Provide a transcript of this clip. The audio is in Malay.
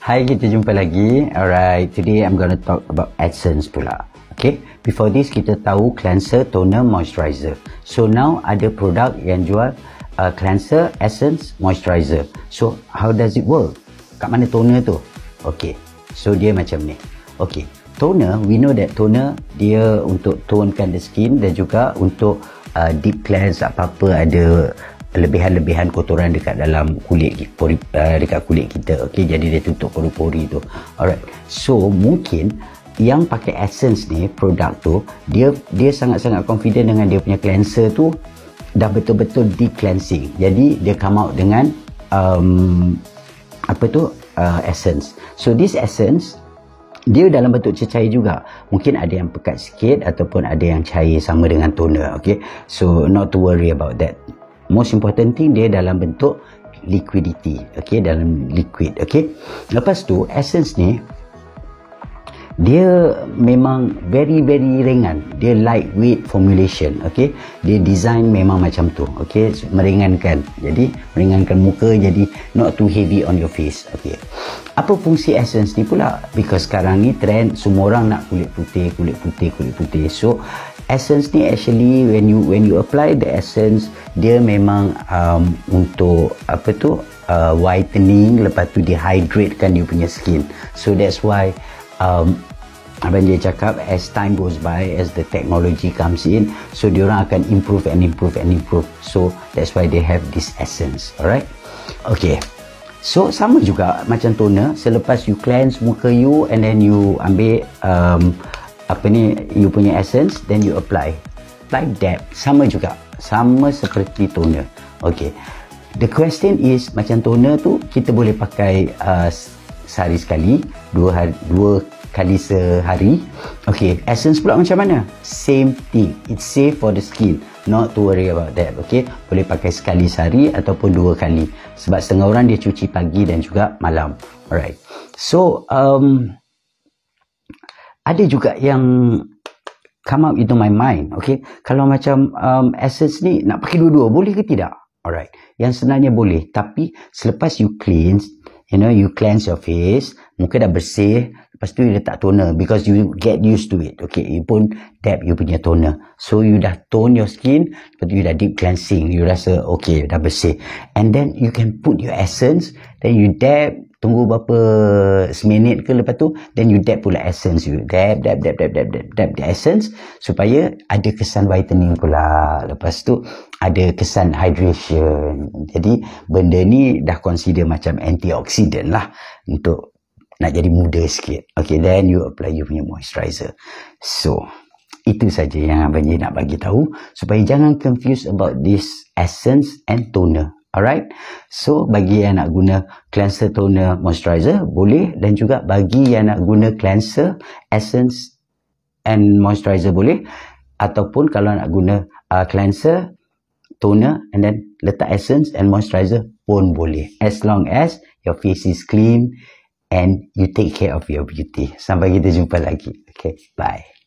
Hai, kita jumpa lagi. Alright, today I'm going to talk about essence pula. Okay, before this kita tahu cleanser, toner, moisturizer. So now ada produk yang jual uh, cleanser, essence, moisturizer. So how does it work? Kat mana toner tu? Okay, so dia macam ni. Okay, toner, we know that toner dia untuk tonekan the skin dan juga untuk uh, deep cleanse apa-apa ada lebihan-lebihan kotoran dekat dalam kulit pori, uh, dekat kulit kita. Okey jadi dia tutup pori-pori tu. Alright. So mungkin yang pakai essence ni produk tu dia dia sangat-sangat confident dengan dia punya cleanser tu dah betul-betul deep cleansing jadi dia come out dengan um, apa tu? Uh, essence. So this essence dia dalam bentuk cecair juga. Mungkin ada yang pekat sikit ataupun ada yang cair sama dengan toner okay so not to worry about that most important thing dia dalam bentuk liquidity okay? Dalam liquid okay? Lepas tu essence ni dia memang very very ringan. Dia lightweight formulation okay? Dia design memang macam tu okay? Meringankan. Jadi meringankan muka jadi not too heavy on your face okay? Apa fungsi essence ni pula? Because sekarang ni trend semua orang nak kulit putih kulit putih kulit putih. So essence ni actually when you when you apply the essence dia memang um, untuk apa tu uh, whitening lepas tu dehydrate kan dia punya skin. So that's why um, Abang dia cakap as time goes by as the technology comes in so dia orang akan improve and improve and improve. So that's why they have this essence alright? Okay. So sama juga macam toner selepas you cleanse muka you and then you ambil um, apa ni you punya essence then you apply apply dab sama juga sama seperti toner okay the question is macam toner tu kita boleh pakai uh, sehari sekali dua hari, dua kali sehari. Okay, essence pula macam mana? Same thing. It's safe for the skin. Not to worry about that. Okay, boleh pakai sekali sehari ataupun dua kali. Sebab setengah orang dia cuci pagi dan juga malam. Alright. So, um, ada juga yang come up into my mind. Okay, kalau macam um, essence ni nak pakai dua-dua, boleh ke tidak? Alright. Yang sebenarnya boleh. Tapi selepas you cleanse, you know, you cleanse your face, muka dah bersih, Lepas tu you letak toner because you get used to it. Okay, you pun dab you punya toner. So you dah tone your skin, lepas tu you dah deep cleansing. You rasa okay, dah bersih. And then you can put your essence, then you dab, tunggu berapa seminit ke lepas tu, then you dab pula essence you. Dab, dab, dab, dab, dab, dab, dab the essence supaya ada kesan whitening pula. Lepas tu ada kesan hydration. Jadi benda ni dah consider macam antioxidant lah untuk nak jadi muda sikit. Okay, then you apply you punya moisturizer. So, itu saja yang Abang Jay nak bagi tahu supaya jangan confuse about this essence and toner. Alright? So, bagi yang nak guna cleanser, toner, moisturizer, boleh. Dan juga bagi yang nak guna cleanser, essence and moisturizer, boleh. Ataupun kalau nak guna uh, cleanser, toner and then letak essence and moisturizer pun boleh. As long as your face is clean, and you take care of your beauty. Sampai kita jumpa lagi. Okay, bye.